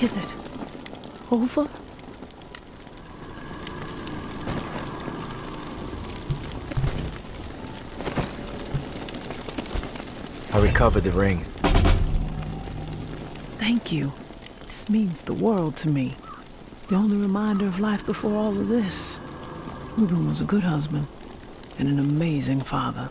Is it over? I recovered the ring. Thank you. This means the world to me. The only reminder of life before all of this. Reuben was a good husband and an amazing father.